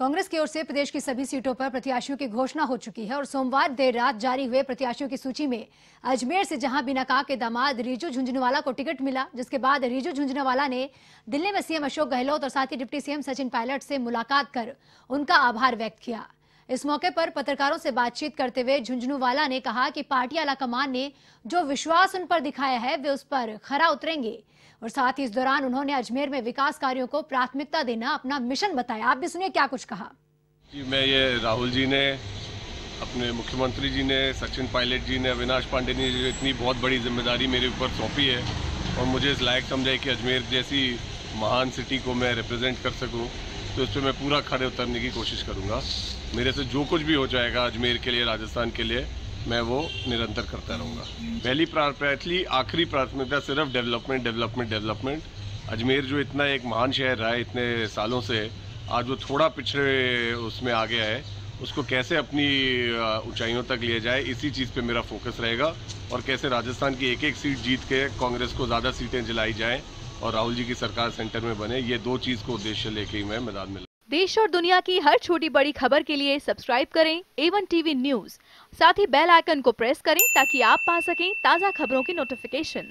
कांग्रेस की ओर से प्रदेश की सभी सीटों पर प्रत्याशियों की घोषणा हो चुकी है और सोमवार देर रात जारी हुए प्रत्याशियों की सूची में अजमेर से जहाँ बिना का के दामाद रिजू झुंझुनवाला को टिकट मिला, जिसके बाद रिजू झुंझुनवाला ने दिल्ली में सीएम अशोक गहलोत और साथ ही डिप्टी सीएम सचिन पायलट से मुलाकात कर उनका आभार व्यक्त किया। इस मौके पर पत्रकारों से बातचीत करते हुए झुंझुनूवाला ने कहा कि पार्टी आलाकमान ने जो विश्वास उन पर दिखाया है, वे उस पर खरा उतरेंगे। और साथ ही इस दौरान उन्होंने अजमेर में विकास कार्यों को प्राथमिकता देना अपना मिशन बताया। आप भी सुनिए क्या कुछ कहा। जी, मैं ये राहुल जी ने, अपने मुख्यमंत्री जी ने, सचिन पायलट जी ने, अविनाश पांडे ने इतनी बहुत बड़ी ज़िम्मेदारी मेरे ऊपर सौंपी है। और मुझे इस लायक समझा कि अजमेर जैसी महान सिटी को मैं रिप्रेजेंट कर सकूँ। तो इस पर मैं पूरा खड़े उतरने की कोशिश करूँगा। मेरे से जो कुछ भी हो जाएगा अजमेर के लिए, राजस्थान के लिए, मैं वो निरंतर करता रहूँगा। पहली पहली, आखिरी प्राथमिकता सिर्फ़ डेवलपमेंट डेवलपमेंट डेवलपमेंट। अजमेर जो इतना एक महान शहर रहा है इतने सालों से, आज वो थोड़ा पिछड़े उसमें आ गया है उसको कैसे अपनी ऊंचाइयों तक लिए जाए, इसी चीज़ पे मेरा फोकस रहेगा। और कैसे राजस्थान की एक एक सीट जीत के कांग्रेस को ज़्यादा सीटें जिलाई जाएँ और राहुल जी की सरकार सेंटर में बने, ये दो चीज़ को उद्देश्य लेके ही मैं मैदान में देश और दुनिया की हर छोटी बड़ी खबर के लिए सब्सक्राइब करें एवन टीवी न्यूज़ साथ ही बेल आइकन को प्रेस करें ताकि आप पा सकें ताज़ा खबरों की नोटिफिकेशन।